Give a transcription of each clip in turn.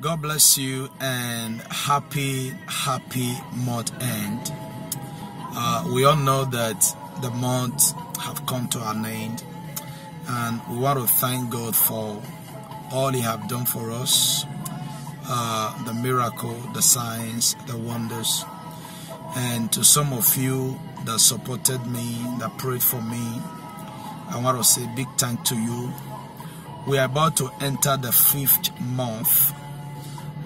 God bless you and happy, happy month end. Uh, we all know that the month have come to an end and we want to thank God for all he have done for us, uh, the miracle, the signs, the wonders. And to some of you that supported me, that prayed for me, I want to say big thank to you. We are about to enter the fifth month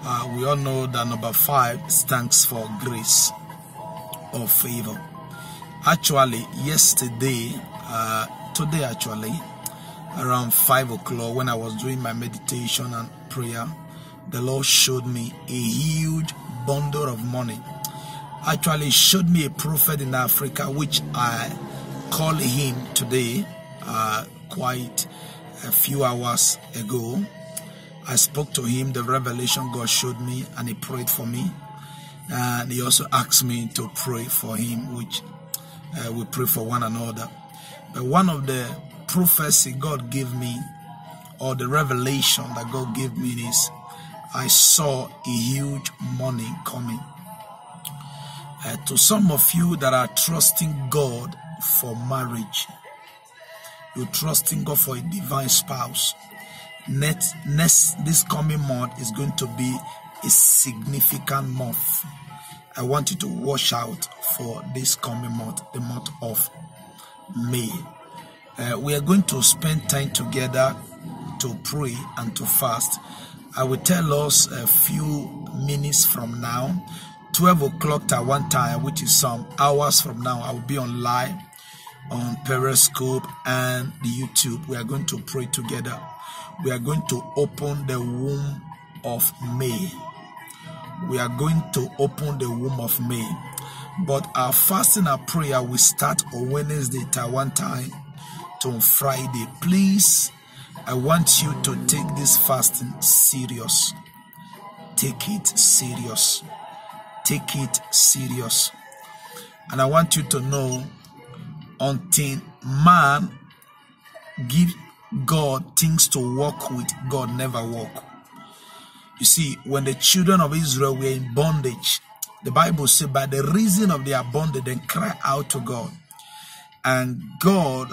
uh, we all know that number five stands for grace or favor. Actually, yesterday, uh, today actually, around five o'clock, when I was doing my meditation and prayer, the Lord showed me a huge bundle of money. Actually, showed me a prophet in Africa, which I called him today, uh, quite a few hours ago I spoke to him, the revelation God showed me, and he prayed for me. And he also asked me to pray for him, which uh, we pray for one another. But one of the prophecy God gave me, or the revelation that God gave me is, I saw a huge money coming. Uh, to some of you that are trusting God for marriage, you're trusting God for a divine spouse next next this coming month is going to be a significant month. I want you to watch out for this coming month the month of may. Uh, we are going to spend time together to pray and to fast. I will tell us a few minutes from now. 12 o'clock at one time which is some hours from now i will be on live on periscope and youtube we are going to pray together we are going to open the womb of May. We are going to open the womb of May. But our fasting and prayer will start on Wednesday, Taiwan time, to Friday. Please, I want you to take this fasting serious. Take it serious. Take it serious. And I want you to know until man give God things to walk with, God never walk. You see, when the children of Israel were in bondage, the Bible said, by the reason of their bondage, they cry out to God. And God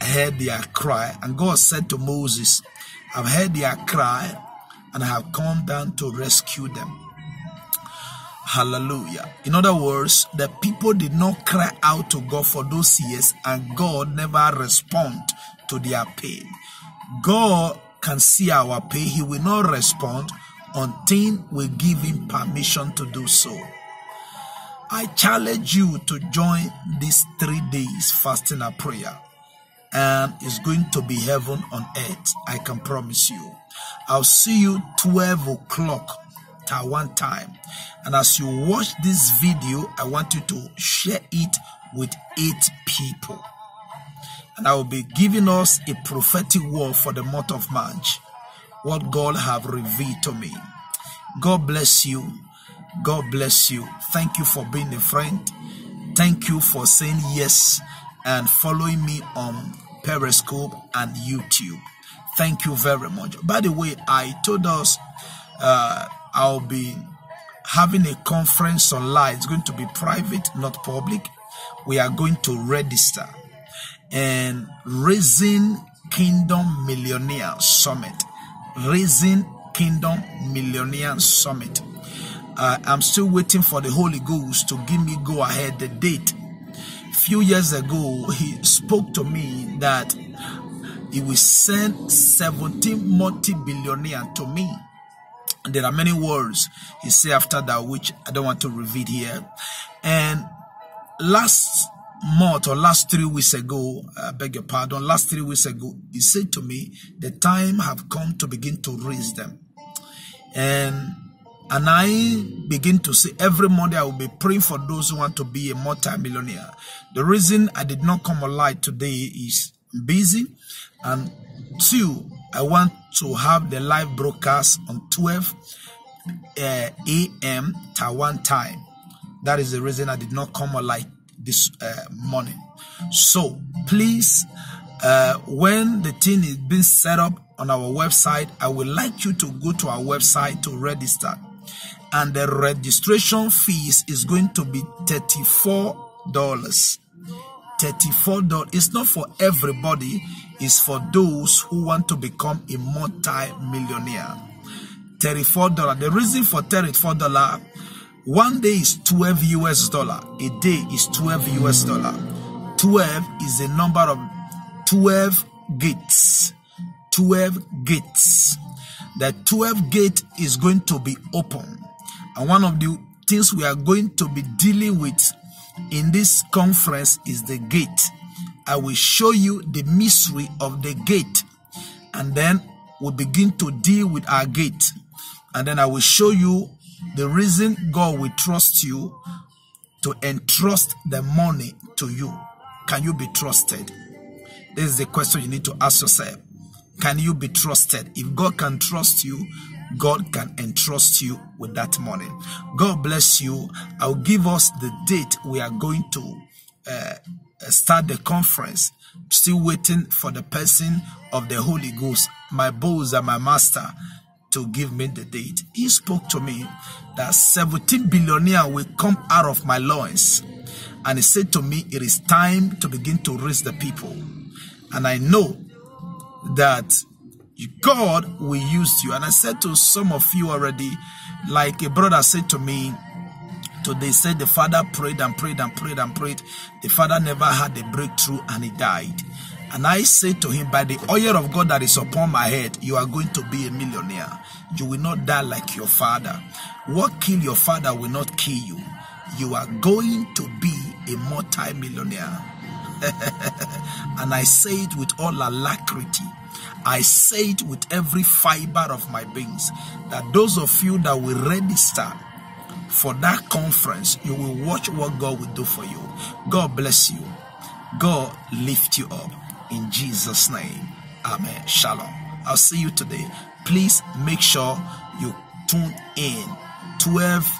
heard their cry. And God said to Moses, I've heard their cry and I have come down to rescue them. Hallelujah. In other words, the people did not cry out to God for those years and God never respond to their pain. God can see our pain. He will not respond until we give him permission to do so. I challenge you to join these three days fasting and prayer. And it's going to be heaven on earth. I can promise you. I'll see you 12 o'clock Taiwan time. And as you watch this video, I want you to share it with eight people and I will be giving us a prophetic word for the month of March. What God have revealed to me. God bless you. God bless you. Thank you for being a friend. Thank you for saying yes and following me on Periscope and YouTube. Thank you very much. By the way, I told us uh, I'll be having a conference online. It's going to be private, not public. We are going to register and Raising Kingdom Millionaire Summit. Raising Kingdom Millionaire Summit. Uh, I'm still waiting for the Holy Ghost to give me go ahead the date. Few years ago, he spoke to me that he will send 17 multi-billionaire to me. There are many words he said after that, which I don't want to repeat here. And last month or last three weeks ago, I beg your pardon, last three weeks ago, he said to me, the time have come to begin to raise them. And and I begin to say every Monday I will be praying for those who want to be a multi-millionaire. The reason I did not come alive today is busy. And two, I want to have the live broadcast on 12 uh, a.m. Taiwan time. That is the reason I did not come alive this uh, morning. So please, uh, when the thing is being set up on our website. I would like you to go to our website to register. And the registration fees is going to be $34. $34. It's not for everybody, it's for those who want to become a multi-millionaire. $34. The reason for $34, one day is 12 US dollar. A day is 12 US dollar. 12 is the number of 12 gates. 12 gates. The 12 gate is going to be open. And one of the things we are going to be dealing with in this conference is the gate. I will show you the mystery of the gate. And then we'll begin to deal with our gate. And then I will show you the reason God will trust you to entrust the money to you. Can you be trusted? This is the question you need to ask yourself. Can you be trusted? If God can trust you, God can entrust you with that money. God bless you. I'll give us the date we are going to uh, start the conference. Still waiting for the person of the Holy Ghost, my boss and my master, to give me the date. He spoke to me that 17 billionaire will come out of my loins. And he said to me, it is time to begin to raise the people. And I know that God will use you. And I said to some of you already, like a brother said to me today, said the father prayed and prayed and prayed and prayed. The father never had a breakthrough and he died. And I said to him, by the oil of God that is upon my head, you are going to be a millionaire. You will not die like your father. What killed your father will not kill you. You are going to be a multi-millionaire. and I say it with all alacrity. I say it with every fiber of my beings that those of you that will register for that conference, you will watch what God will do for you. God bless you. God lift you up. In Jesus' name. Amen. Shalom. I'll see you today. Please make sure you tune in 12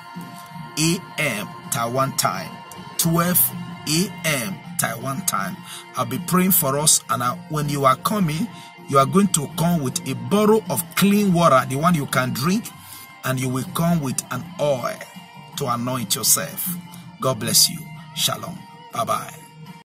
a.m. Taiwan time. 12 a.m. Taiwan time. I'll be praying for us, and I, when you are coming, you are going to come with a bottle of clean water, the one you can drink, and you will come with an oil to anoint yourself. God bless you. Shalom. Bye bye.